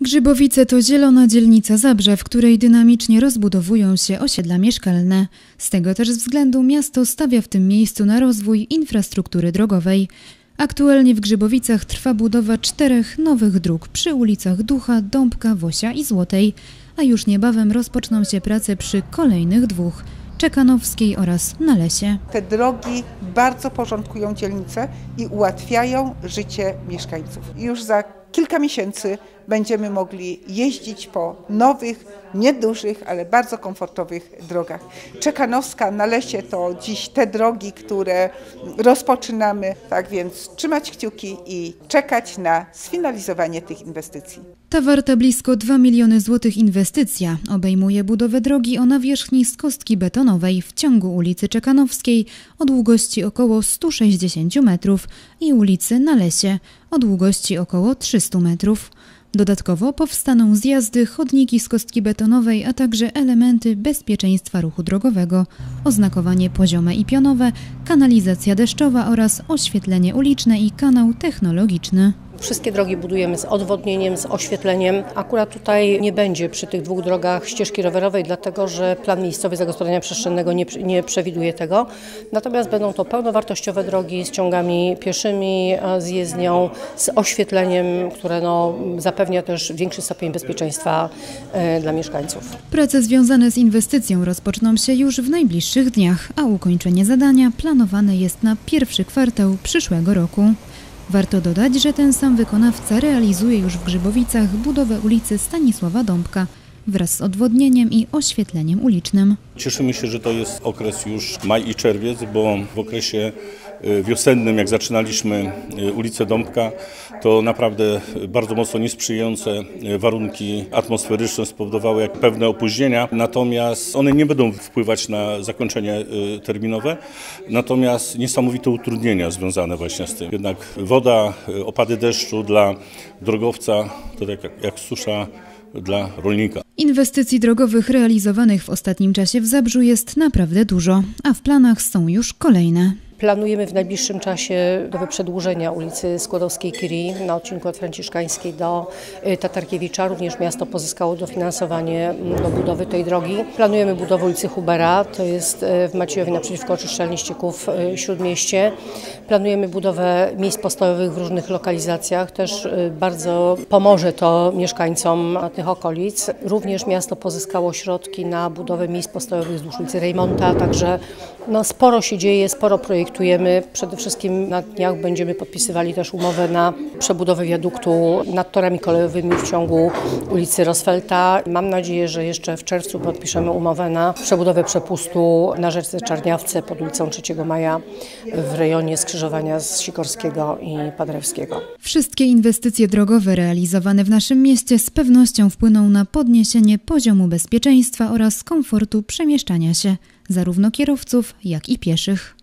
Grzybowice to zielona dzielnica Zabrze, w której dynamicznie rozbudowują się osiedla mieszkalne. Z tego też względu miasto stawia w tym miejscu na rozwój infrastruktury drogowej. Aktualnie w Grzybowicach trwa budowa czterech nowych dróg przy ulicach Ducha, Dąbka, Wosia i Złotej, a już niebawem rozpoczną się prace przy kolejnych dwóch Czekanowskiej oraz na Lesie. Te drogi bardzo porządkują dzielnicę i ułatwiają życie mieszkańców. Już za kilka miesięcy będziemy mogli jeździć po nowych, niedużych, ale bardzo komfortowych drogach. Czekanowska na lesie to dziś te drogi, które rozpoczynamy, tak więc trzymać kciuki i czekać na sfinalizowanie tych inwestycji. Ta warta blisko 2 miliony złotych inwestycja obejmuje budowę drogi o nawierzchni z kostki betonowej w ciągu ulicy Czekanowskiej o długości około 160 metrów i ulicy na lesie o długości około 300 metrów. Dodatkowo powstaną zjazdy, chodniki z kostki betonowej, a także elementy bezpieczeństwa ruchu drogowego, oznakowanie poziome i pionowe, kanalizacja deszczowa oraz oświetlenie uliczne i kanał technologiczny. Wszystkie drogi budujemy z odwodnieniem, z oświetleniem. Akurat tutaj nie będzie przy tych dwóch drogach ścieżki rowerowej, dlatego że plan miejscowy zagospodarowania przestrzennego nie, nie przewiduje tego. Natomiast będą to pełnowartościowe drogi z ciągami pieszymi, z jezdnią, z oświetleniem, które no, zapewnia też większy stopień bezpieczeństwa e, dla mieszkańców. Prace związane z inwestycją rozpoczną się już w najbliższych dniach, a ukończenie zadania planowane jest na pierwszy kwartał przyszłego roku. Warto dodać, że ten sam wykonawca realizuje już w Grzybowicach budowę ulicy Stanisława Dąbka wraz z odwodnieniem i oświetleniem ulicznym. Cieszymy się, że to jest okres już maj i czerwiec, bo w okresie wiosennym, jak zaczynaliśmy y, ulicę Dąbka, to naprawdę bardzo mocno niesprzyjające y, warunki atmosferyczne spowodowały jak pewne opóźnienia, natomiast one nie będą wpływać na zakończenie terminowe, natomiast niesamowite utrudnienia związane właśnie z tym. Jednak woda, opady deszczu dla drogowca, to tak jak, jak susza, dla rolnika. Inwestycji drogowych realizowanych w ostatnim czasie w Zabrzu jest naprawdę dużo, a w planach są już kolejne. Planujemy w najbliższym czasie do przedłużenia ulicy Skłodowskiej-Curie na odcinku od Franciszkańskiej do y, Tatarkiewicza. Również miasto pozyskało dofinansowanie mm, do budowy tej drogi. Planujemy budowę ulicy Hubera, to jest y, w Maciejowie naprzeciwko Oczyszczalni Ścieków y, Śródmieście. Planujemy budowę miejsc postojowych w różnych lokalizacjach. Też bardzo pomoże to mieszkańcom tych okolic. Również miasto pozyskało środki na budowę miejsc postojowych wzdłuż ulicy Rejmonta, także no, sporo się dzieje, sporo projektujemy. Przede wszystkim na dniach będziemy podpisywali też umowę na przebudowę wiaduktu nad torami kolejowymi w ciągu ulicy Rosfelta. Mam nadzieję, że jeszcze w czerwcu podpiszemy umowę na przebudowę przepustu na rzece Czarniawce pod ulicą 3 Maja w rejonie skrzyżowania z Sikorskiego i Padrewskiego. Wszystkie inwestycje drogowe realizowane w naszym mieście z pewnością wpłyną na podniesienie poziomu bezpieczeństwa oraz komfortu przemieszczania się zarówno kierowców, jak i pieszych.